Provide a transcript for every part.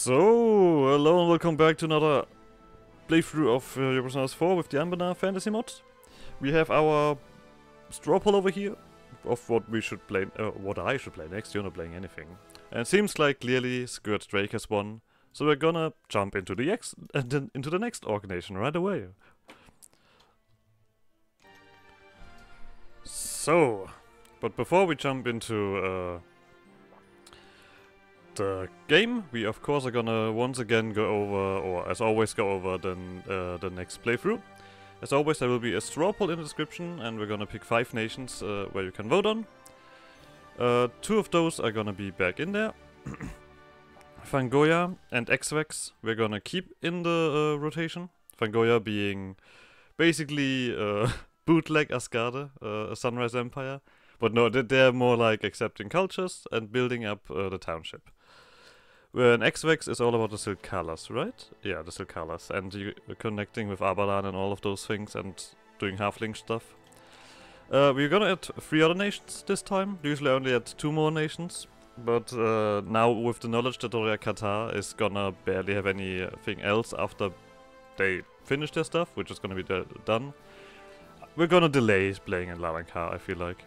So, hello and welcome back to another playthrough of uh, Your Personas 4 with the Anbennar Fantasy mod. We have our straw poll over here of what we should play, uh, what I should play next. You're not playing anything. And it seems like clearly Skewered Drake has won, so we're gonna jump into the ex uh, the- into the next organization right away. So, but before we jump into uh, the game, we of course are gonna once again go over, or as always, go over the, uh, the next playthrough. As always, there will be a straw poll in the description, and we're gonna pick five nations uh, where you can vote on. Uh, two of those are gonna be back in there. Fangoya and Xvex we're gonna keep in the uh, rotation. Fangoya being basically uh, bootleg Asgard, uh, a Sunrise Empire. But no, they- they're more like accepting cultures and building up uh, the township. When Xvex is all about the Silkalas, right? Yeah, the Silkalas. And you connecting with Abalan and all of those things and doing halfling stuff. Uh, we're gonna add three other nations this time. Usually I only add two more nations. But uh, now with the knowledge that Doria Qatar is gonna barely have anything else after they finish their stuff, which is gonna be done, we're gonna delay playing in Lalankar, I feel like.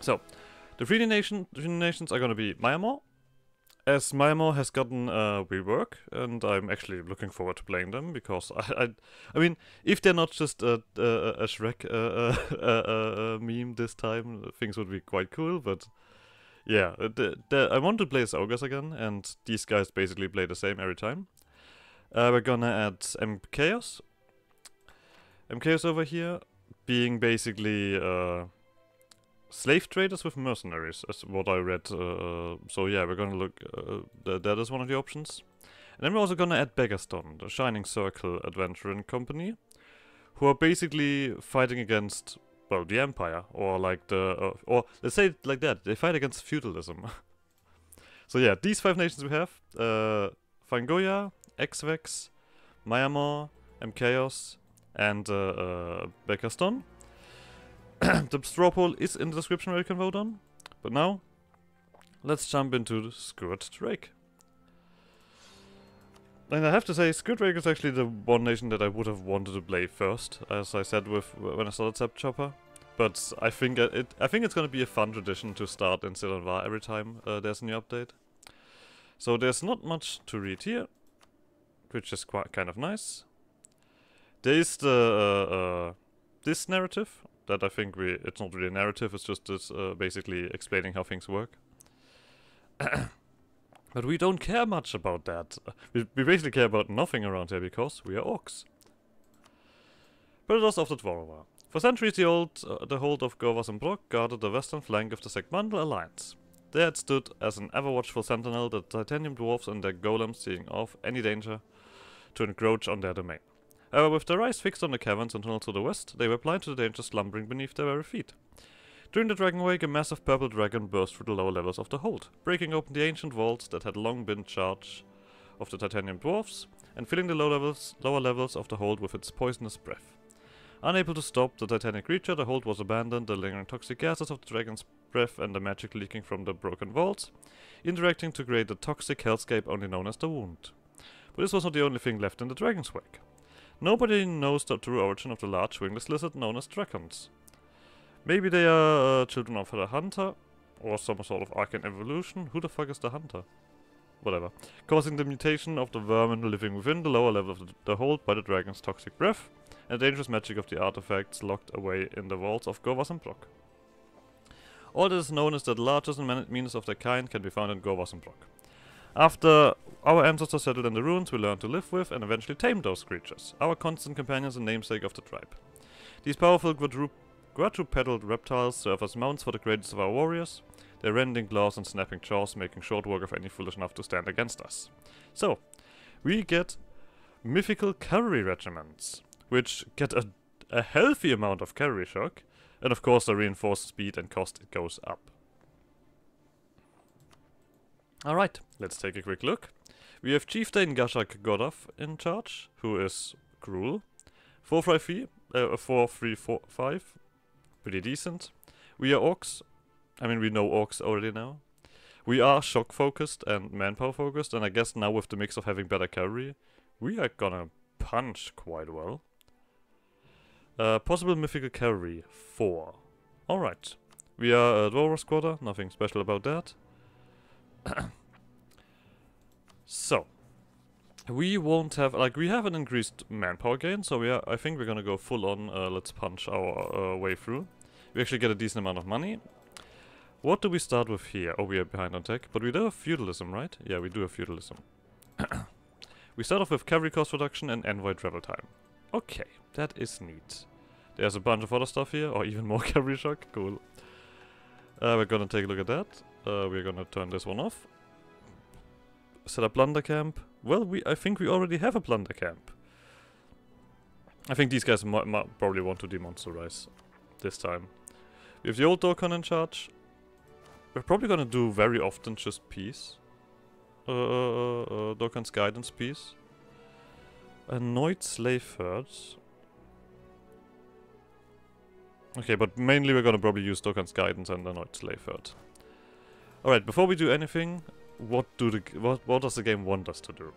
So, the three nations are gonna be Myanmar, as Myanmar has gotten uh, rework, and I'm actually looking forward to playing them because I, I, I mean, if they're not just a, a, a Shrek uh, uh, uh, uh, meme this time, things would be quite cool. But yeah, the, the, I want to play as ogres again, and these guys basically play the same every time. Uh, we're gonna add M Chaos. M Chaos over here, being basically. Uh, slave traders with mercenaries, as what I read. Uh, so yeah, we're gonna look. Uh, th- that is one of the options. And then we're also gonna add Beggarston, the Shining Circle adventuring company, who are basically fighting against well the Empire, or like the, uh, or let's say it like that. They fight against feudalism. so yeah, these five nations we have: uh, Fangoya, Xvex, Myanmar, Mchaos, and uh, uh, the straw poll is in the description where you can vote on. But now, let's jump into the Skewered Drake. And I have to say, Skewered Drake is actually the one nation that I would have wanted to play first, as I said with when I started Zap Chopper. But I think it, I think it's gonna be a fun tradition to start in Silvanvar every time uh, there's a new update. So there's not much to read here, which is quite kind of nice. There is the uh, uh, this narrative that I think we it's not really a narrative, it's just this uh, basically explaining how things work. but we don't care much about that. We, we basically care about nothing around here because we are orcs. Predators of the Dwarovar. For centuries the old uh, the hold of Govas and Brock guarded the western flank of the Segmundal Alliance. They had stood as an ever-watchful sentinel, the titanium dwarfs and their golems seeing off any danger to encroach on their domain. However, with their eyes fixed on the caverns and tunnels to the west, they were blind to the danger slumbering beneath their very feet. During the Dragon Wake, a massive purple dragon burst through the lower levels of the hold, breaking open the ancient vaults that had long been charge of the titanium dwarfs, and filling the low levels, lower levels of the hold with its poisonous breath. Unable to stop the titanic creature, the hold was abandoned, the lingering toxic gases of the dragon's breath and the magic leaking from the broken vaults, interacting to create the toxic hellscape only known as the Wound. But this was not the only thing left in the dragon's wake. Nobody knows the true origin of the large wingless lizard known as dragons. Maybe they are uh, children of the hunter, or some sort of arcane evolution. Who the fuck is the hunter? Whatever. Causing the mutation of the vermin living within the lower level of the, the hold by the dragon's toxic breath, and dangerous magic of the artifacts locked away in the vaults of Govas and Block. All that is known is that the largest and meanest of their kind can be found in Govas and Block. After our ancestors settled in the ruins, we learned to live with and eventually tame those creatures, our constant companions and namesake of the tribe. These powerful quadru- quadrupedal reptiles serve as mounts for the greatest of our warriors, their rending claws and snapping jaws making short work of any foolish enough to stand against us. So, we get mythical cavalry regiments, which get a, a healthy amount of cavalry shock, and of course the reinforced speed and cost it goes up. Alright, let's take a quick look. We have Chieftain Gashak Godov in charge, who is cruel. 453, uh, 4345, pretty decent. We are orcs. I mean, we know orcs already now. We are shock focused and manpower focused, and I guess now with the mix of having better cavalry, we are gonna punch quite well. Uh, possible mythical cavalry, 4. Alright. We are a Dwarf Squatter, nothing special about that. so. We won't have, like, we have an increased manpower gain, so we are, I think we're gonna go full on, uh, let's punch our uh, way through. We actually get a decent amount of money. What do we start with here? Oh, we are behind on tech, but we do have feudalism, right? Yeah, we do have feudalism. we start off with cavalry cost reduction and envoy travel time. Okay, that is neat. There's a bunch of other stuff here, or even more cavalry shock. Cool. Uh, we're gonna take a look at that. Uh, we're gonna turn this one off. Set up plunder camp. Well, we I think we already have a plunder camp. I think these guys might probably want to demonsterize this time. We have the old Dookan in charge. We're probably gonna do very often just peace. Uh, uh, uh, Dookan's guidance piece. Annoyed slave herds. Okay, but mainly we're gonna probably use Dookan's guidance and annoyed slave herd. Alright, before we do anything, what do the what what does the game want us to do?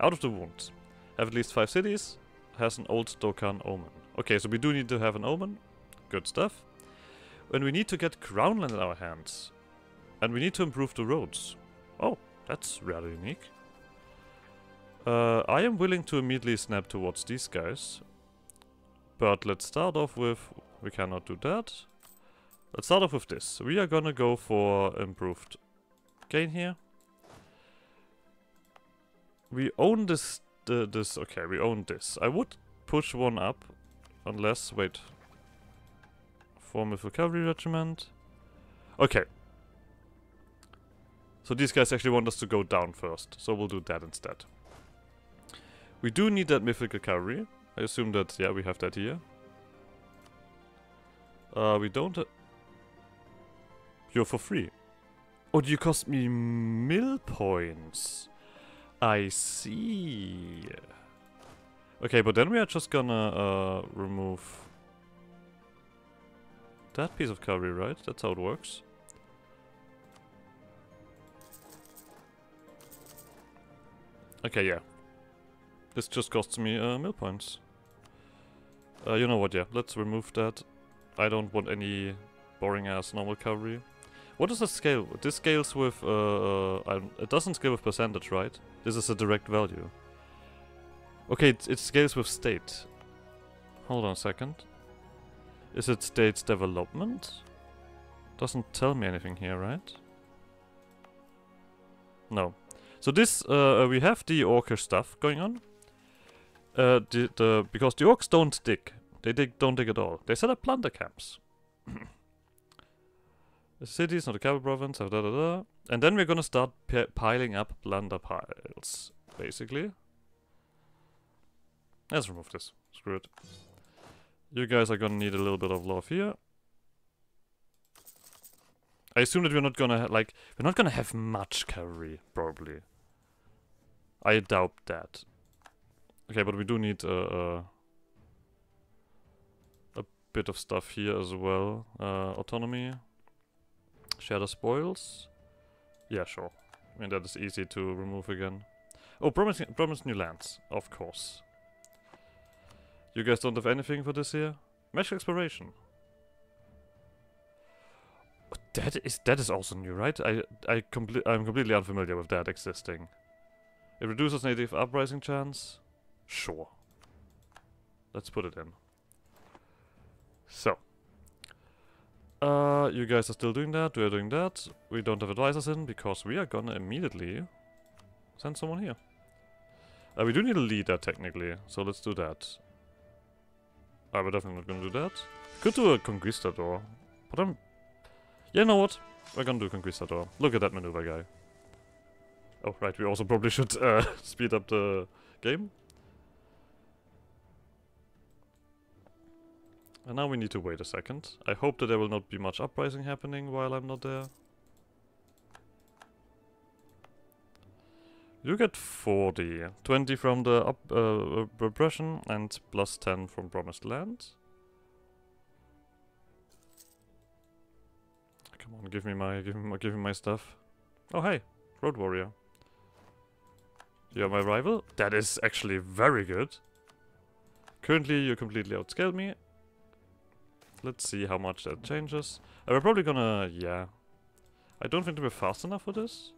Out of the wound. Have at least five cities, has an old Dookan omen. Okay, so we do need to have an omen. Good stuff. And we need to get Crownland in our hands. And we need to improve the roads. Oh, that's rather unique. Uh, I am willing to immediately snap towards these guys. But let's start off with we cannot do that. Let's start off with this. We are gonna go for improved gain here. We own this, this, okay, we own this. I would push one up, unless, wait. Form a cavalry regiment. Okay. So these guys actually want us to go down first, so we'll do that instead. We do need that mythical cavalry. I assume that, yeah, we have that here. Uh, we don't... You're for free. Oh, do you cost me mill points. I see. Okay, but then we are just gonna uh, remove that piece of cavalry, right? That's how it works. Okay, yeah. This just costs me uh, mill points. Uh, you know what, yeah, let's remove that. I don't want any boring ass normal cavalry. What is the scale? This scales with, uh, uh, it doesn't scale with percentage, right? Is this is a direct value. Okay, it, it scales with state. Hold on a second. Is it state's development? Doesn't tell me anything here, right? No. So this, uh, uh we have the orcish stuff going on. Uh, the, the, because the orcs don't dig. They dig, don't dig at all. They set up plunder camps. the city's not a capital province, da, da, da. And then we're gonna start piling up plunder piles, basically. Let's remove this. Screw it. You guys are gonna need a little bit of love here. I assume that we're not gonna like we're not gonna have much cavalry, probably. I doubt that. Okay, but we do need uh, uh bit of stuff here as well. Uh, autonomy. Share the spoils. Yeah, sure. I mean, that is easy to remove again. Oh, promise, promise new lands. Of course. You guys don't have anything for this here? Mesh exploration. That is that is also new, right? I I complete I'm completely unfamiliar with that existing. It reduces native uprising chance. Sure. Let's put it in. So. Uh, you guys are still doing that, we're doing that. We don't have advisors in because we are gonna immediately send someone here. Uh, we do need a leader technically, so let's do that. Uh, we're definitely not gonna do that. Could do a conquistador, but I'm... Yeah, you know what? We're gonna do conquistador. Look at that maneuver guy. Oh, right, we also probably should uh, speed up the game. And now we need to wait a second. I hope that there will not be much uprising happening while I'm not there. You get 40. 20 from the up, uh, repression and plus 10 from promised land. Come on, give me my give me my, give me my stuff. Oh, hey. Road Warrior. You're my rival? That is actually very good. Currently, you completely outscaled me. Let's see how much that changes. Uh, we're probably gonna... yeah. I don't think we're fast enough for this.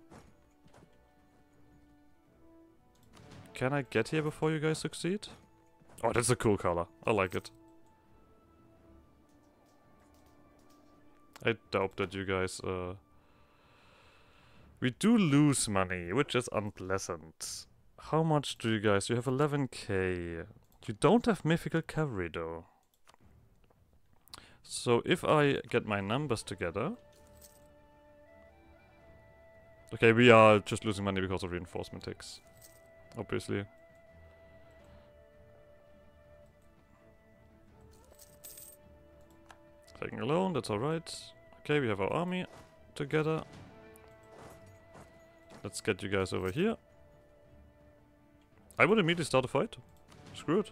Can I get here before you guys succeed? Oh, that's a cool color. I like it. I doubt that you guys, uh... We do lose money, which is unpleasant. How much do you guys... You have 11k. You don't have mythical cavalry, though. So if I get my numbers together... Okay, we are just losing money because of reinforcement ticks. Obviously. Taking a loan, that's alright. Okay, we have our army together. Let's get you guys over here. I would immediately start a fight. Screw it.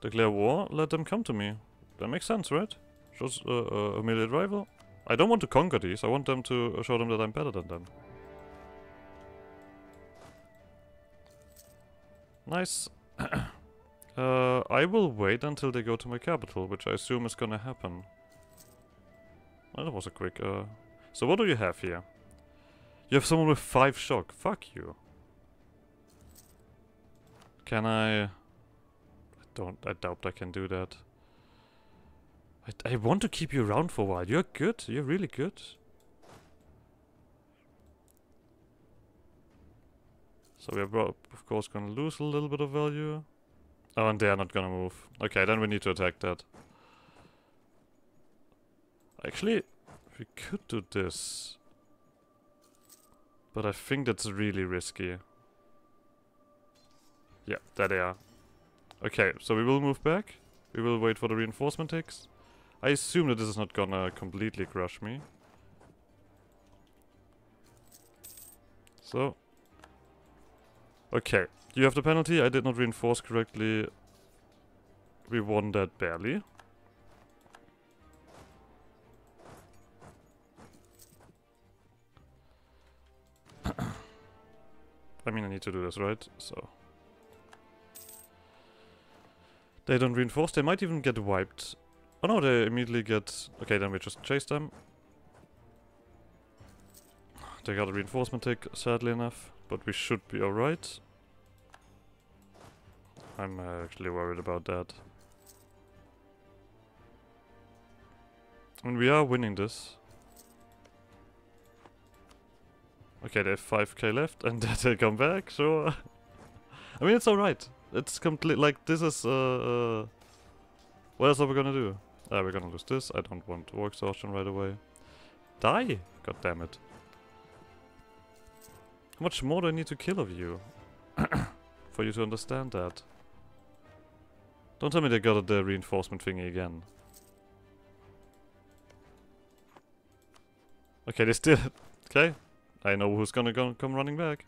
Declare war, let them come to me. That makes sense, right? Just uh, uh, a immediate rival. I don't want to conquer these, I want them to show them that I'm better than them. Nice. uh, I will wait until they go to my capital, which I assume is gonna happen. Oh, that was a quick, uh... So what do you have here? You have someone with 5 shock. Fuck you. Can I... Don't... I doubt I can do that. I, I want to keep you around for a while. You're good. You're really good. So we're of course gonna lose a little bit of value. Oh, and they're not gonna move. Okay, then we need to attack that. Actually, we could do this. But I think that's really risky. Yeah, there they are. Okay, so we will move back. We will wait for the reinforcement ticks. I assume that this is not gonna completely crush me. So, Okay, you have the penalty. I did not reinforce correctly. We won that barely. I mean, I need to do this, right? So... They don't reinforce. They might even get wiped. Oh no, they immediately get... Okay, then we just chase them. They got a reinforcement tick, sadly enough. But we should be alright. I'm uh, actually worried about that. And we are winning this. Okay, they have 5k left and they come back, sure. I mean, it's alright. It's complete, like, this is, uh, uh, What else are we gonna do? Ah, we're gonna lose this. I don't want war exhaustion right away. Die! God damn it. How much more do I need to kill of you? For you to understand that. Don't tell me they got the reinforcement thingy again. Okay, they still... okay. I know who's gonna go come running back.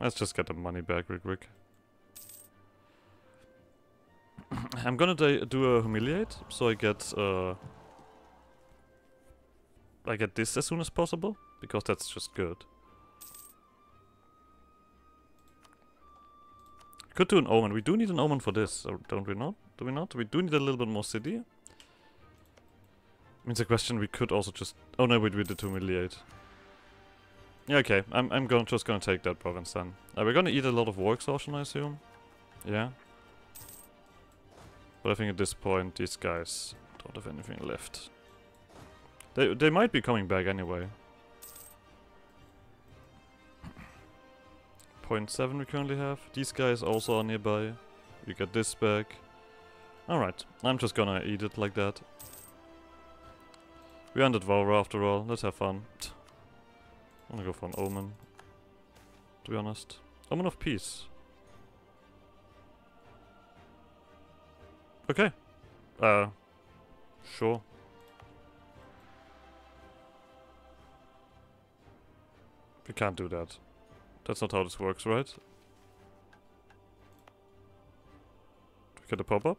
Let's just get the money back real quick. I'm gonna do a humiliate, so I get uh, I get this as soon as possible because that's just good. Could do an omen. We do need an omen for this, don't we not? Do we not? We do need a little bit more city. Means a question we could also just... Oh no, wait, we did humiliate. Yeah, okay. I'm, I'm gonna, just gonna take that province then. Uh, we're gonna eat a lot of war exhaustion, I assume. Yeah. But I think at this point, these guys don't have anything left. They, they might be coming back anyway. 0.7 we currently have. These guys also are nearby. We get this back. Alright, I'm just gonna eat it like that. We ended Vaura after all, let's have fun. I'm gonna go for an Omen. To be honest. Omen of Peace. Okay. Uh, sure. We can't do that. That's not how this works, right? Do we get a pop-up?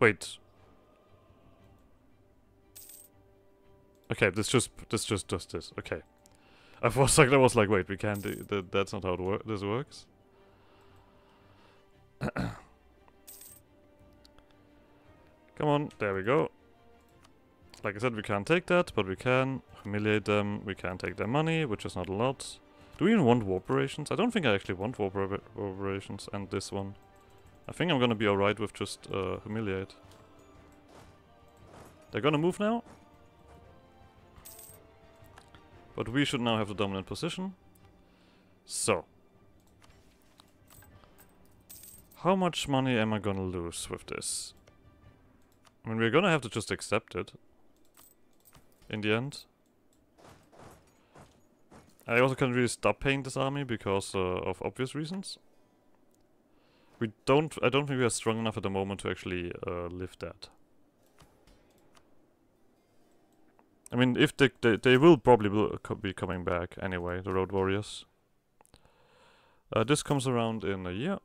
Wait. Okay, this just this just does this. Okay. I was like, I was like, wait, we can't. Do, that, that's not how it wor this works. Come on, there we go. Like I said, we can't take that, but we can humiliate them. We can take their money, which is not a lot. Do we even want war operations? I don't think I actually want war operations and this one. I think I'm gonna be alright with just uh, humiliate. They're gonna move now. But we should now have the dominant position. So. How much money am I gonna lose with this? I mean, we're gonna have to just accept it. In the end. I also can't really stop paying this army because uh, of obvious reasons. We don't, I don't think we are strong enough at the moment to actually uh, lift that. I mean, if they, they, they will probably be coming back anyway, the Road Warriors. Uh, this comes around in a year.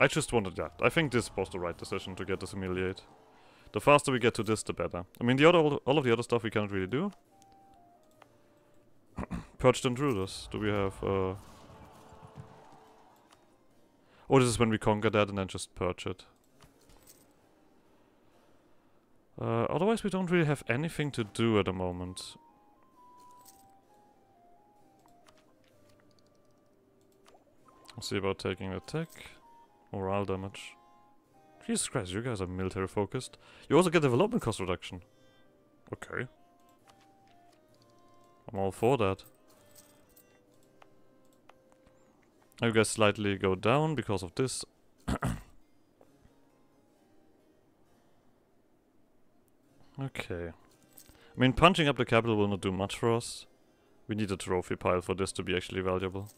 I just wanted that. I think this was the right decision to get this humiliate. The faster we get to this, the better. I mean, the other all of the other stuff we cannot really do. Purged intruders. Do we have? Uh... Oh, this is when we conquer that and then just purge it. Uh, otherwise, we don't really have anything to do at the moment. I'll see about taking the tech. Morale damage. Jesus Christ, you guys are military focused. You also get development cost reduction. Okay. I'm all for that. You guys slightly go down because of this. Okay. I mean, punching up the capital will not do much for us. We need a trophy pile for this to be actually valuable.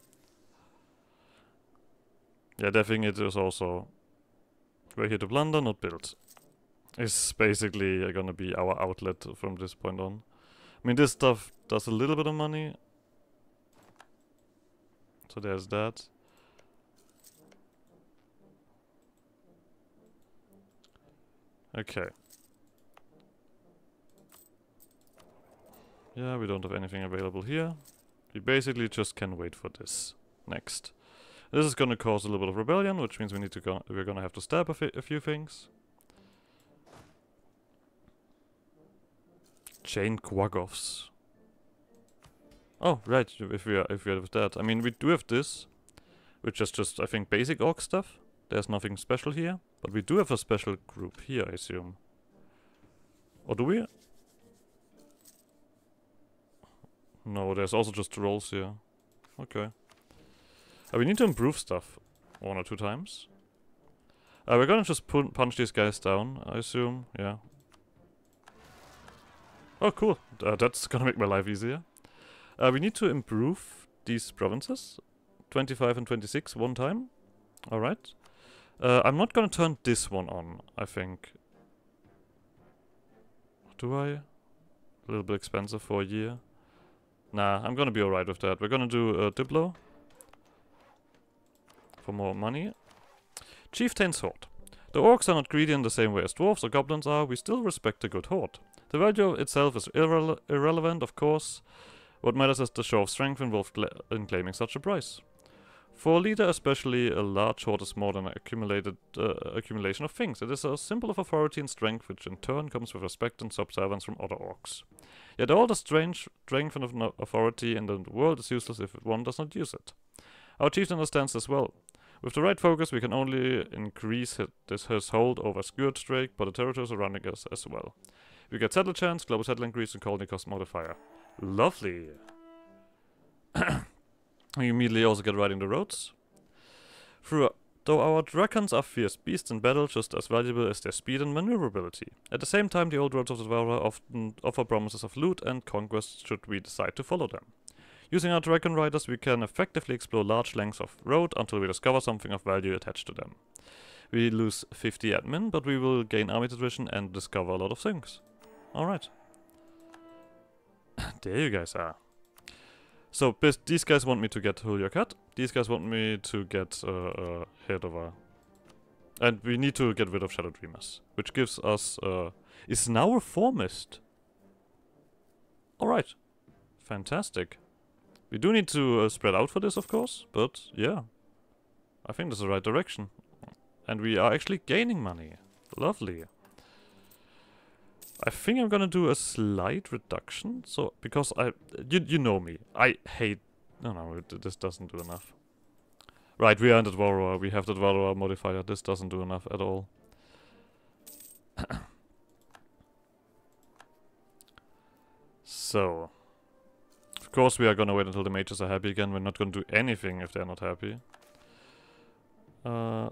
Yeah, thing it is also we're here to plunder, not build. Is basically uh, gonna be our outlet from this point on. I mean, this stuff does a little bit of money. So there's that. Okay. Yeah, we don't have anything available here. We basically just can wait for this. Next. This is gonna cause a little bit of rebellion, which means we need to go we're gonna have to stab a, a few things. Chain Quagoffs. Oh, right, if we are if we have that. I mean we do have this, which is just I think basic orc stuff. There's nothing special here. But we do have a special group here, I assume. Or do we? No, there's also just trolls here. Okay. Uh, we need to improve stuff one or two times. Uh, we're gonna just punch these guys down, I assume. Yeah. Oh, cool. Uh, that's gonna make my life easier. Uh, we need to improve these provinces. 25 and 26 one time. Alright. Uh, I'm not gonna turn this one on, I think. Do I? A little bit expensive for a year. Nah, I'm gonna be alright with that. We're gonna do a uh, Diplo for more money. Chieftain's Horde. The orcs are not greedy in the same way as dwarves or goblins are, we still respect a good horde. The value itself is irre irrelevant, of course. What matters is the show of strength involved in claiming such a prize. For a leader especially, a large horde is more than an accumulated uh, accumulation of things. It is a symbol of authority and strength, which in turn comes with respect and subservience from other orcs. Yet all the strange strength and authority in the world is useless if one does not use it. Our chief understands this well. With the right focus, we can only increase his, his hold over Skewered Drake, but the territories surrounding us as well. We get settle chance, global settle increase, and colony cost modifier. Lovely! we immediately also get riding the roads. Through, though our dragons are fierce beasts in battle, just as valuable as their speed and maneuverability. At the same time, the old roads of the Dwarovar often offer promises of loot and conquest should we decide to follow them. Using our Dragon Riders, we can effectively explore large lengths of road until we discover something of value attached to them. We lose 50 admin, but we will gain army tradition and discover a lot of things. Alright. there you guys are. So, these guys want me to get Hulya Cut. These guys want me to get uh, uh, Head of a... And we need to get rid of Shadow Dreamers. Which gives us... Uh, is now reformist. Alright. Fantastic. We do need to uh, spread out for this, of course, but yeah. I think this is the right direction. And we are actually gaining money. Lovely. I think I'm gonna do a slight reduction, so, because I, you, you know me, I hate, no, no, this doesn't do enough. Right, we are in the Dwarovar, we have the Dwarovar modifier, this doesn't do enough at all. so, of course we are gonna wait until the mages are happy again, we're not gonna do anything if they're not happy. Uh,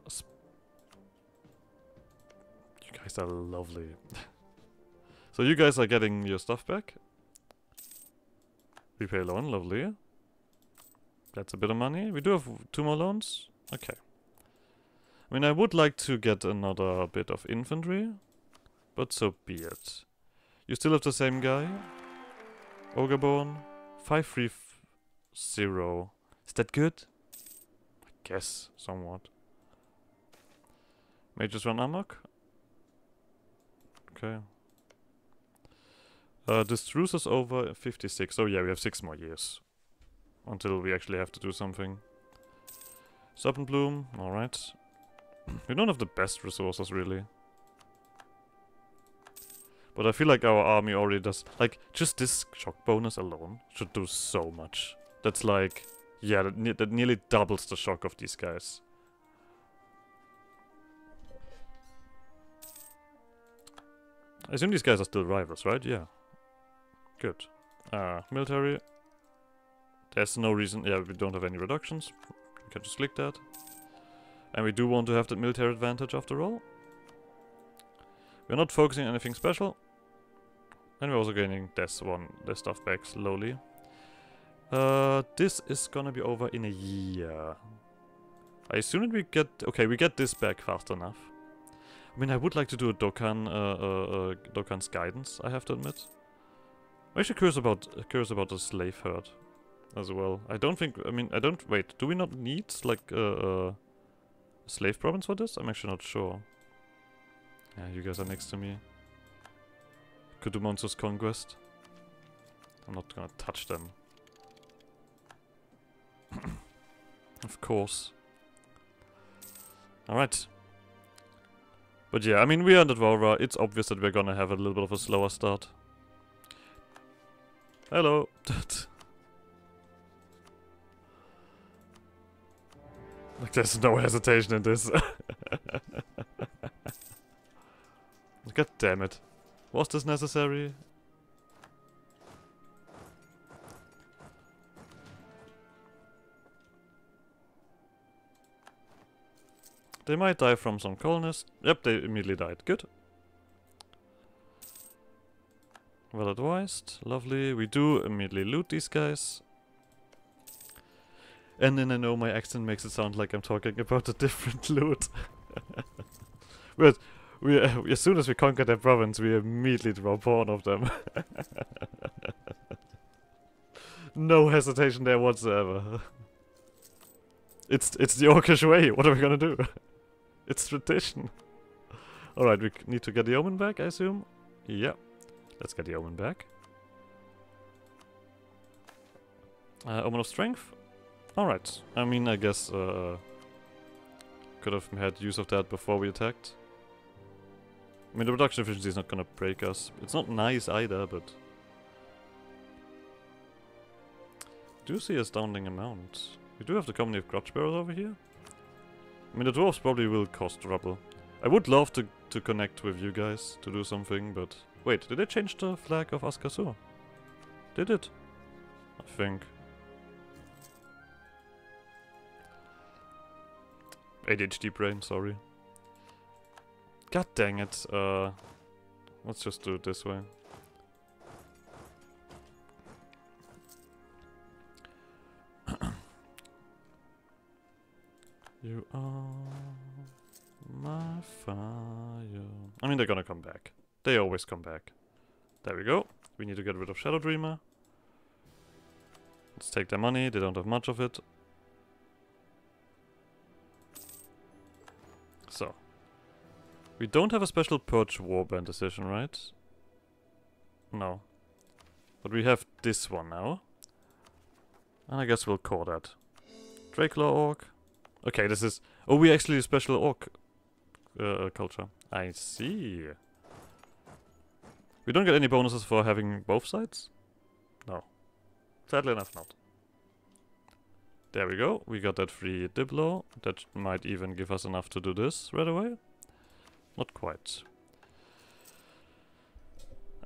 you guys are lovely. so you guys are getting your stuff back. Repay loan, lovely. That's a bit of money. We do have two more loans. Okay. I mean, I would like to get another bit of infantry, but so be it. You still have the same guy? Ogreborn? 530. Is that good? I guess, somewhat. Mages run amok? Okay. Uh, this truce is over 56. Oh yeah, we have six more years. Until we actually have to do something. Bloom, alright. we don't have the best resources, really. But I feel like our army already does... Like, just this shock bonus alone should do so much. That's like... Yeah, that, ne that nearly doubles the shock of these guys. I assume these guys are still rivals, right? Yeah. Good. Uh, military. There's no reason... Yeah, we don't have any reductions. We can just click that. And we do want to have that military advantage after all. We're not focusing on anything special. And we're also gaining this one, this stuff back slowly. Uh, this is gonna be over in a year. I assume that we get... Okay, we get this back fast enough. I mean, I would like to do a Dookan, uh, uh, uh, Dookan's guidance, I have to admit. I'm actually curious about, curious about the slave herd as well. I don't think, I mean, I don't, wait, do we not need, like, uh, uh, a slave province for this? I'm actually not sure. Yeah, you guys are next to me. Kutumonso's conquest. I'm not gonna touch them. of course. Alright. But yeah, I mean, we are in the Dwarovar. It's obvious that we're gonna have a little bit of a slower start. Hello. like, there's no hesitation in this. God damn it. Was this necessary? They might die from some coldness. Yep, they immediately died. Good. Well advised. Lovely. We do immediately loot these guys. And then I know my accent makes it sound like I'm talking about a different loot. but we, uh, as soon as we conquer their province, we immediately draw one of them. no hesitation there whatsoever. It's it's the Orcish way. What are we gonna do? It's tradition. Alright, we need to get the omen back, I assume? Yeah. Let's get the omen back. Uh, omen of strength? Alright. I mean, I guess uh, could have had use of that before we attacked. I mean, the production efficiency is not gonna break us. It's not nice either, but... do see astounding amount. We do have the company of Grudge Bearers over here. I mean, the dwarves probably will cost trouble. I would love to, to connect with you guys to do something, but... Wait, did they change the flag of Askasur? Did it? I think. ADHD brain, sorry. God dang it. Uh, let's just do it this way. You are my fire. I mean, they're gonna come back. They always come back. There we go. We need to get rid of Shadow Dreamer. Let's take their money. They don't have much of it. So. We don't have a special Purge Warband decision, right? No. But we have this one now. And I guess we'll call that. Drakeclaw Orc. Okay, this is... Oh, we actually a special Orc uh, culture. I see. We don't get any bonuses for having both sides? No. Sadly enough, not. There we go. We got that free Diplo. That might even give us enough to do this right away. Not quite.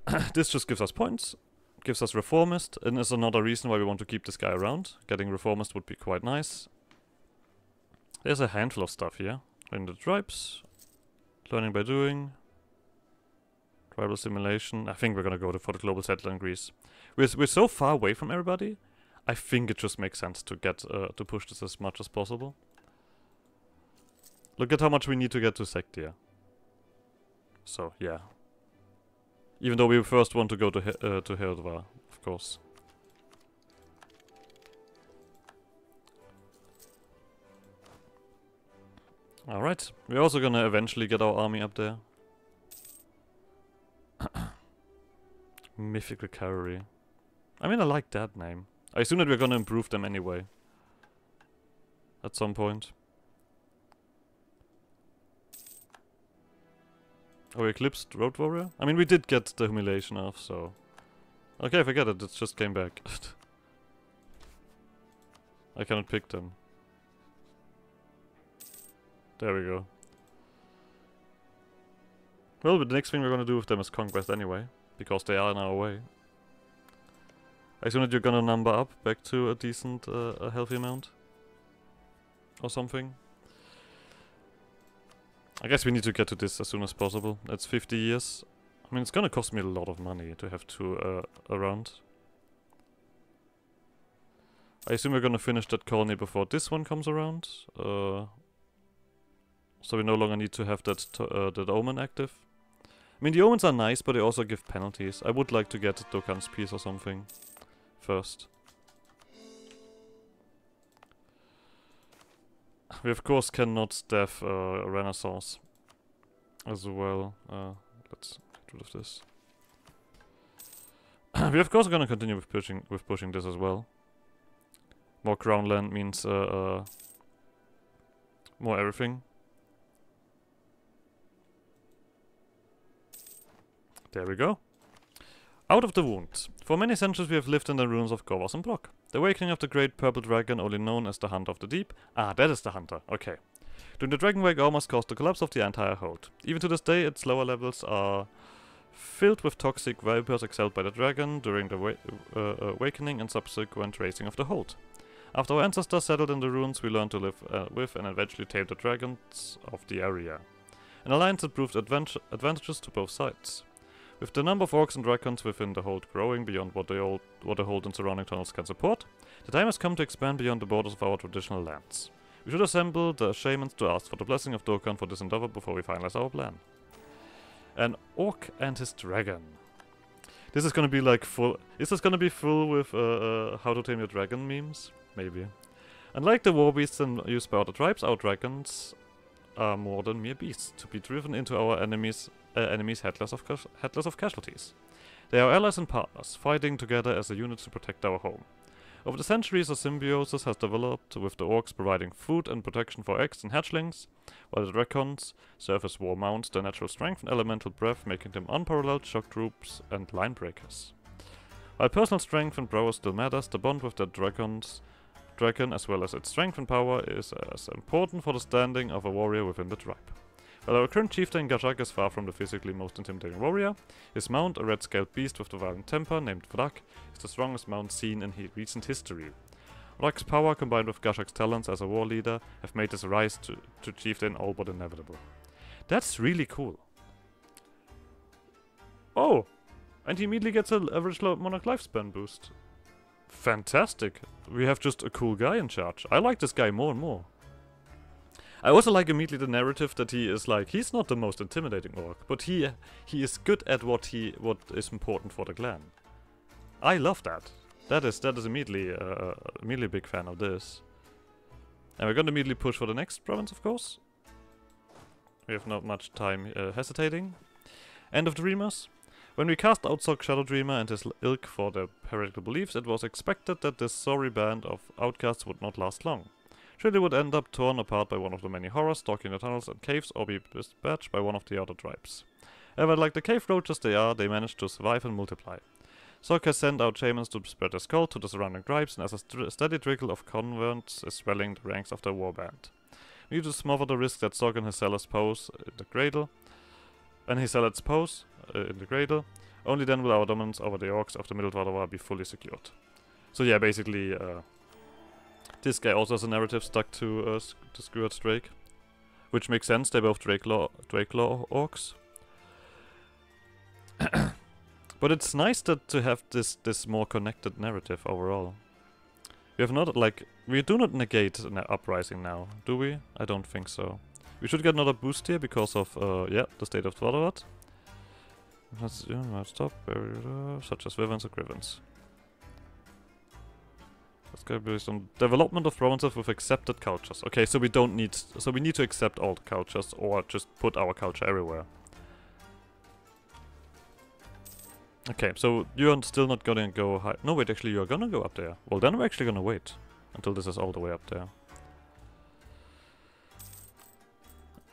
this just gives us points. Gives us Reformist. And is another reason why we want to keep this guy around. Getting Reformist would be quite nice. There's a handful of stuff here. In the tribes. Learning by doing. Tribal simulation. I think we're gonna go to, for the global settler in Greece. We're, we're so far away from everybody I think it just makes sense to get uh, to push this as much as possible. Look at how much we need to get to Sektia. So, yeah. Even though we first want to go to, uh, to Herdva, of course. Alright, we're also gonna eventually get our army up there. Mythical Cavalry. I mean, I like that name. I assume that we're gonna improve them anyway. At some point. Oh, Eclipsed Road Warrior? I mean, we did get the humiliation off, so... Okay, forget it, it just came back. I cannot pick them. There we go. Well, but the next thing we're gonna do with them is Conquest anyway, because they are in our way. I assume that you're gonna number up back to a decent, uh, a healthy amount? Or something? I guess we need to get to this as soon as possible. That's 50 years. I mean, it's gonna cost me a lot of money to have two uh, around. I assume we're gonna finish that colony before this one comes around. Uh, so we no longer need to have that, uh, that omen active. I mean, the omens are nice, but they also give penalties. I would like to get Dookan's piece or something first. We of course cannot staff uh, Renaissance as well. Uh, let's get rid of this. we of course are gonna continue with pushing with pushing this as well. More crown land means uh, uh, more everything. There we go. Out of the Wound. For many centuries we have lived in the ruins of Govos and Block. The awakening of the great purple dragon, only known as the Hunter of the Deep. Ah, that is the Hunter. Okay. During the Dragon Wake almost caused the collapse of the entire hold. Even to this day, its lower levels are filled with toxic vapors exhaled by the dragon during the uh, awakening and subsequent raising of the hold. After our ancestors settled in the ruins, we learned to live uh, with and eventually tamed the dragons of the area. An alliance that proved advantages to both sides. With the number of orcs and dragons within the hold growing beyond what the, old, what the hold and surrounding tunnels can support, the time has come to expand beyond the borders of our traditional lands. We should assemble the shamans to ask for the blessing of Dookan for this endeavor before we finalize our plan. An orc and his dragon. This is gonna be like full... Is this gonna be full with uh, uh, how to tame your dragon memes? Maybe. Unlike the war beasts used by other tribes, our dragons are more than mere beasts, to be driven into our enemies uh, enemies headless of, of casualties. They are allies and partners, fighting together as a unit to protect our home. Over the centuries, a symbiosis has developed, with the orcs providing food and protection for eggs and hatchlings, while the dragons serve as war mounts, their natural strength and elemental breath making them unparalleled shock troops and line breakers. While personal strength and prowess still matters, the bond with the dragons, dragon as well as its strength and power is as important for the standing of a warrior within the tribe. While our current chieftain Gajak is far from the physically most intimidating warrior, his mount, a red-scaled beast with a violent temper named Vrak, is the strongest mount seen in hi recent history. Vrak's power combined with Gajak's talents as a war leader have made his rise to, to chieftain all but inevitable. That's really cool. Oh! And he immediately gets an average monarch lifespan boost. Fantastic. We have just a cool guy in charge. I like this guy more and more. I also like immediately the narrative that he is like he's not the most intimidating orc, but he he is good at what he what is important for the clan. I love that. That is that is immediately uh, immediately a big fan of this. And we're gonna immediately push for the next province, of course. We have not much time uh, hesitating. End of Dreamers. When we cast out Zog Shadow Dreamer and his ilk for their heretical beliefs, it was expected that this sorry band of outcasts would not last long. Surely would end up torn apart by one of the many horrors stalking the tunnels and caves or be dispatched by one of the other tribes. However, like the cave roaches they are, they managed to survive and multiply. Zog has sent out shamans to spread his cult to the surrounding tribes, and as a steady trickle of converts is swelling the ranks of their warband. We need to smother the risk that Zog and his zealots pose in the cradle, and his zealots pose uh, in the cradle. Only then will our dominance over the orcs of the Middle Dwarovar be fully secured. So yeah, basically, uh, this guy also has a narrative stuck to uh, to Skewered Drake, which makes sense. They're both Drakeclaw, Drakeclaw orcs. but it's nice that to have this this more connected narrative overall. We have not like we do not negate an uprising now, do we? I don't think so. We should get another boost here because of uh, yeah the state of Dvardavat. Let's uh, stop uh, such as Wyverns or Grivens. Let's go based on development of provinces with accepted cultures. Okay, so we don't need so we need to accept all cultures or just put our culture everywhere. Okay, so you're still not gonna go high. No, wait, actually, you're gonna go up there. Well, then we're actually gonna wait until this is all the way up there.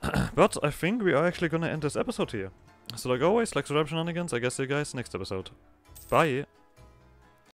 but I think we are actually gonna end this episode here. So like always, like subscribe shenanigans, I guess see you guys next episode. Bye!